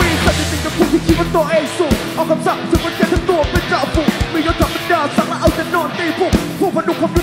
มีสัตว์จริงๆกับพวกที่คิดว่าตัวเองสูงเอาคำสั่งถึงมันแค่ทั้งตัวเป็นจ่าฝูงมียศธรรมดาสั่งแล้วเอาแต่นอนตีพวกพวกพนุความ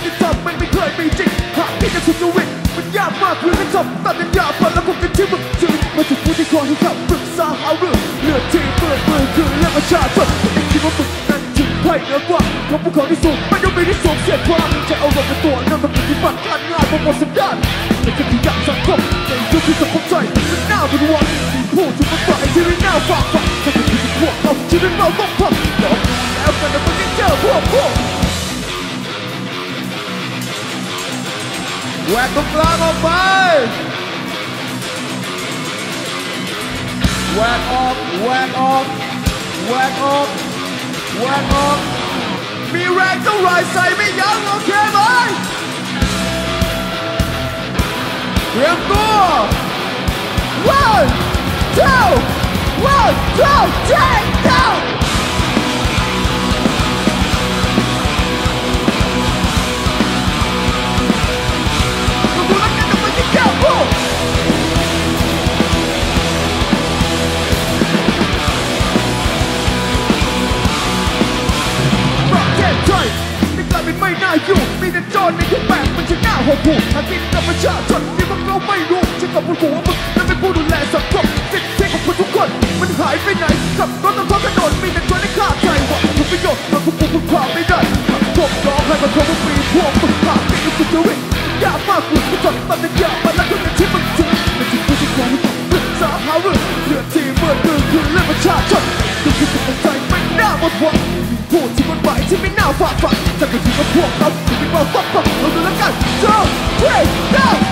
จบตัดสินยาเปิดแล้วคงจะชีวิตชีวิตมาถึงผู้ที่คอยให้คำปรึกษาหาเรื่องเลือดที่เปื้อนมือคือเรื่องประชาชนไม่คิดว่ามึงนั้นถึงไพ่เหนือกว่าของพวกเขาที่สูงไม่ต้องมีที่สูงเสียความจะเอารมณ์เป็นตัวนั่นมันปฏิบัติการงานบนหมดสัญญาณแต่จะที่อยากสังคมในยุคที่สังคมใจมันน่าเป็นวังมีผู้ที่มันฝ่ายที่ไม่น่าฝากฝังถ้าเป็นที่พวกเราชีวิตเราต้องพังลองดูแล้วกันนะมันยังเจอพวกพวก Welcome Black on Five! Whack up, whack up, whack up, whack up. Be right to right side, be young, okay, bye! We're four! One, two, one, two, three! มันจะน่าหดหู่หากินกับประชาชนที่พวกเราไม่รู้ฉันกับพวกหัวมึงและเป็นผู้ดูแลสังคมสิทธิของคนทุกคน มันหายไปไหนขับรถตามท้องถนนมีแต่คนให้ฆ่าใครหวังผลประโยชน์มาควบคุมคุณความไม่ได้หักพวกร้องให้มาทวงว่ามีพวกมึงหากินกับสุจริตยากมากคุณที่จดตัดยามาแล้วกอย่างที่มึงถึงไม่ใช่ผู้ที่ควรที่องปรึกษาหาเรื่องเรื่องที่เมื่อเรื่องคือเรื่องประชาชนดูที่สุดใจไม่น่าหมดหวังพูดที่มันไหมที่ไม่น่าฝากฝัง จะก็ถือว่าพวกเราที่มีเราต้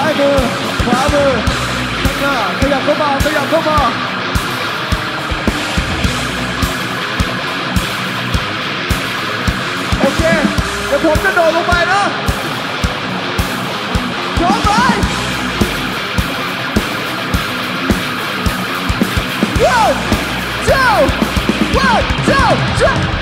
ซ้ายมือขวามือข้างหน้าขยับเข้ามาขยับเข้ามาโอเคเดี๋ยวผมจะโดดลงไปนะพร้อมไหม One, two, one, two, three. Yeah!